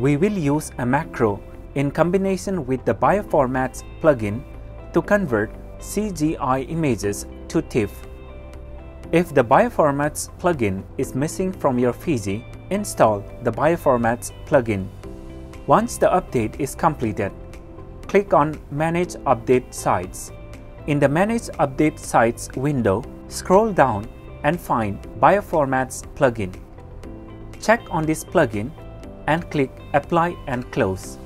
we will use a macro in combination with the Bioformats plugin to convert CZI images to TIFF. If the Bioformats plugin is missing from your Fiji, install the Bioformats plugin. Once the update is completed, click on Manage Update Sites. In the Manage Update Sites window, scroll down and find Bioformats plugin. Check on this plugin and click Apply and Close.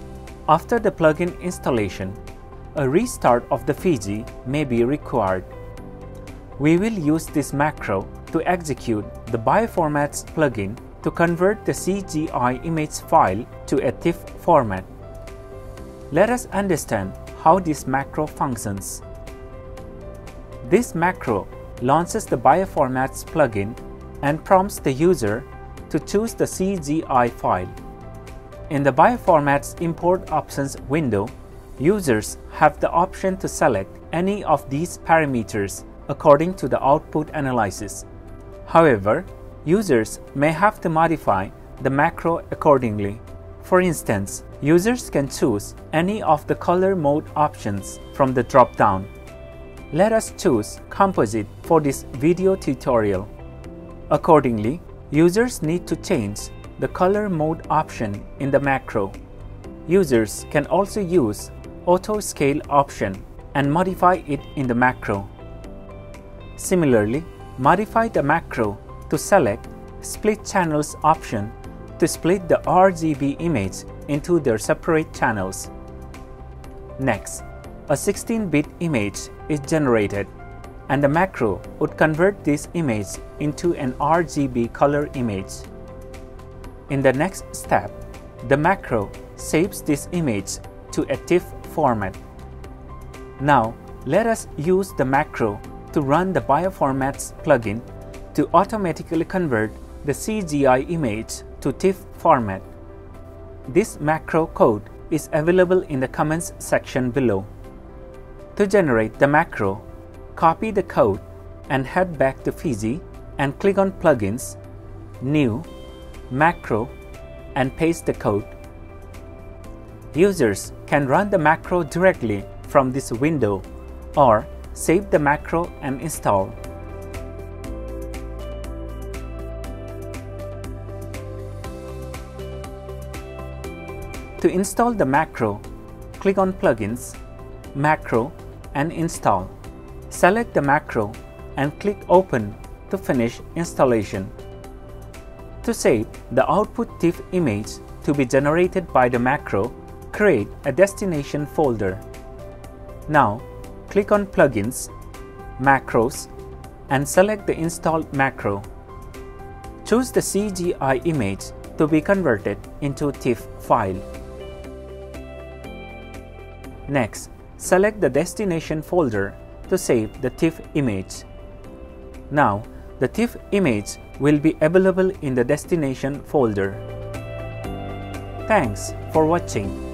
After the plugin installation, a restart of the Fiji may be required. We will use this macro to execute the Bioformats plugin to convert the CZI image file to a TIFF format. Let us understand how this macro functions. This macro launches the Bioformats plugin and prompts the user to choose the CZI file. In the Bioformats Import Options window, users have the option to select any of these parameters according to the output analysis. However, users may have to modify the macro accordingly. For instance, users can choose any of the color mode options from the drop-down. Let us choose Composite for this video tutorial. Accordingly, users need to change the color mode option in the macro. Users can also use Auto Scale option and modify it in the macro. Similarly, modify the macro to select Split Channels option to split the RGB image into their separate channels. Next, a 16-bit image is generated and the macro would convert this image into an RGB color image. In the next step, the macro saves this image to a TIFF format. Now, let us use the macro to run the Bioformats plugin to automatically convert the CZI image to TIFF format. This macro code is available in the comments section below. To generate the macro, copy the code and head back to Fiji and click on Plugins, New, Macro and paste the code. Users can run the macro directly from this window or save the macro and install. To install the macro, click on Plugins, Macro and Install. Select the macro and click Open to finish installation. To save the output TIFF image to be generated by the macro, create a destination folder. Now, click on Plugins, Macros, and select the installed macro. Choose the CZI image to be converted into TIFF file. Next, select the destination folder to save the TIFF image. Now, the TIFF image will be available in the destination folder. Thanks for watching.